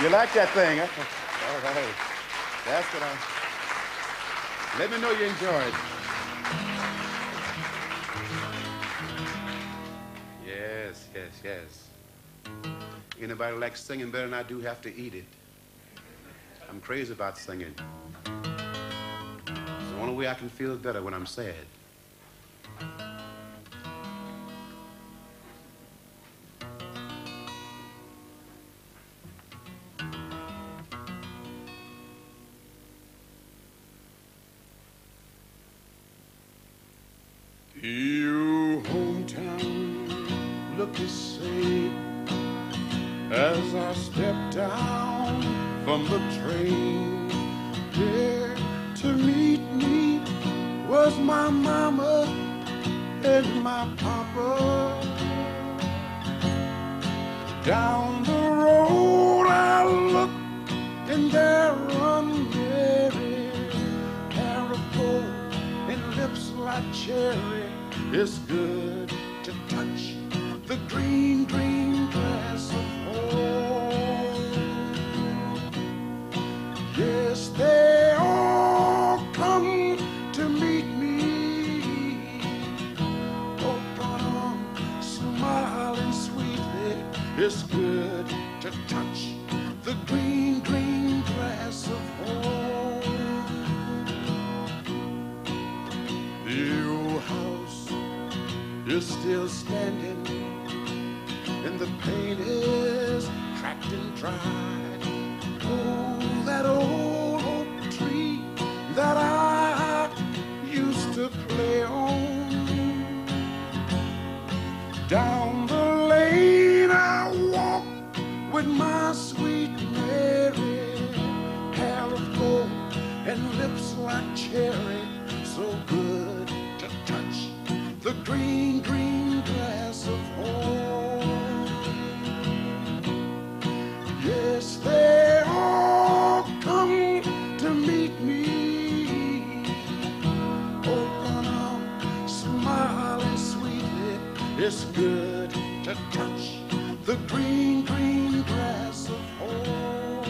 You like that thing, huh? All right. That's what I. Let me know you enjoy it. Yes, yes, yes. Anybody likes singing better than I do have to eat it. I'm crazy about singing. It's the only way I can feel better when I'm sad. You hometown look the same as I step down from the train. There to meet me was my mama and my papa. Down the to touch the green, green grass of home. Yes, they all come to meet me. Open arms, smiling sweetly. It's good to touch the green, green grass of home. House is still standing, and the paint is cracked and dried. Oh, that old oak tree that I used to play on. Down the lane I walk with my sweet Mary, hair of gold and lips like cherry, so good to touch the green, green grass of home. Yes, they all come to meet me. Open arms, smiling sweetly. It's good to touch the green, green grass of home.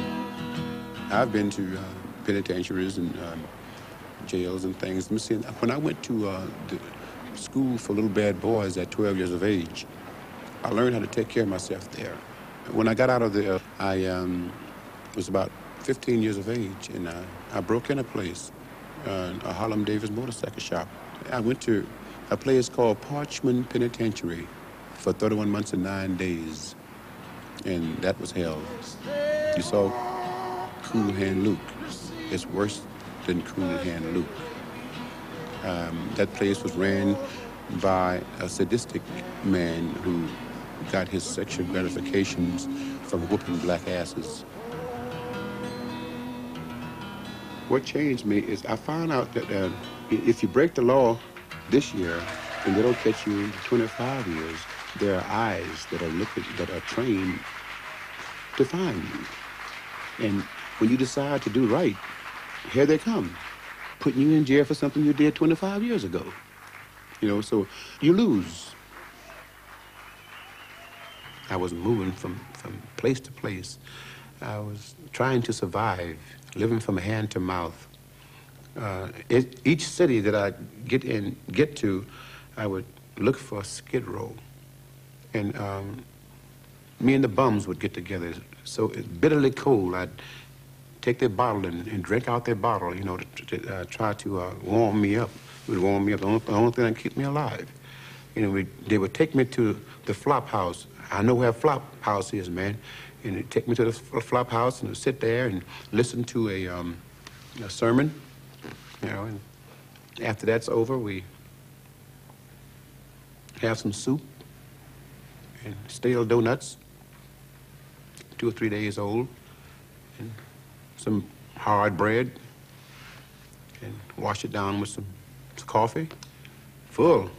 I've been to uh, penitentiaries and um, jails and things. When I went to uh, the school for little bad boys at 12 years of age, I learned how to take care of myself there. When I got out of there, I um, was about 15 years of age, and uh, I broke in a place, uh, a Harlem Davis motorcycle shop. I went to a place called Parchman Penitentiary for 31 months and nine days, and that was hell. You saw Cool Hand Luke. It's worse than Cool Hand Luke. Um, that place was ran by a sadistic man who got his sexual gratifications from whooping black asses. What changed me is I found out that uh, if you break the law this year and they don't catch you in 25 years, there are eyes that are looking, that are trained to find you. And when you decide to do right, here they come, putting you in jail for something you did 25 years ago. You know, so you lose. I was moving from, from place to place. I was trying to survive, living from hand to mouth. Uh, it, each city that I get in, get to, I would look for a skid row, and um, me and the bums would get together. So it's bitterly cold. I'd take their bottle and, and drink out their bottle, you know, to, to uh, try to uh, warm me up. It would warm me up. The only, the only thing that keep me alive. You know, we, they would take me to the flop house. I know where flop house is, man. And they'd take me to the flop house and sit there and listen to a, um, a sermon, you know. And after that's over, we have some soup and stale donuts, two or three days old, and some hard bread, and wash it down with some, some coffee, full.